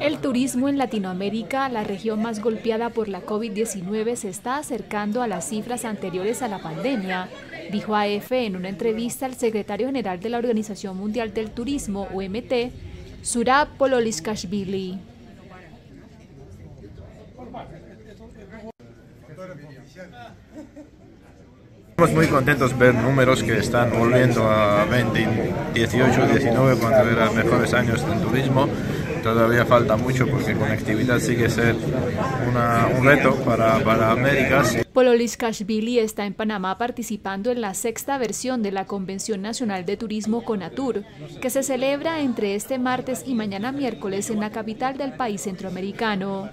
El turismo en Latinoamérica, la región más golpeada por la COVID-19, se está acercando a las cifras anteriores a la pandemia, dijo AF en una entrevista al secretario general de la Organización Mundial del Turismo, OMT, Surab Pololiskashvili. Estamos muy contentos ver números que están volviendo a 2018, 19, cuando eran mejores años del turismo. Todavía falta mucho porque conectividad sigue ser un reto para, para Américas. Pololis Kashvili está en Panamá participando en la sexta versión de la Convención Nacional de Turismo CONATUR, que se celebra entre este martes y mañana miércoles en la capital del país centroamericano.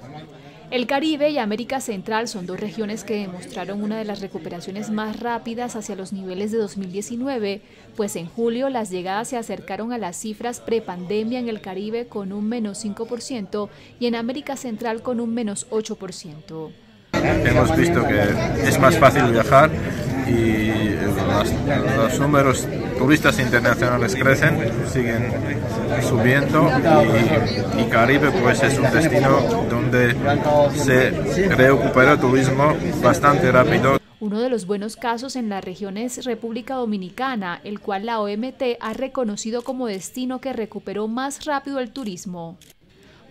El Caribe y América Central son dos regiones que demostraron una de las recuperaciones más rápidas hacia los niveles de 2019, pues en julio las llegadas se acercaron a las cifras prepandemia en el Caribe con un menos 5% y en América Central con un menos 8%. Hemos visto que es más fácil viajar y los, números turistas internacionales crecen, siguen subiendo y, y, Caribe pues es un destino donde se recupera el turismo bastante rápido. Uno de los buenos casos en la región es República Dominicana, el cual la OMT ha reconocido como destino que recuperó más rápido el turismo.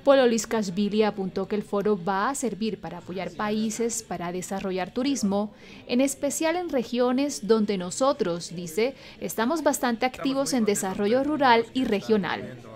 Polo Liskashvili apuntó que el foro va a servir para apoyar países para desarrollar turismo, en especial en regiones donde nosotros, dice, estamos bastante activos en desarrollo rural y regional.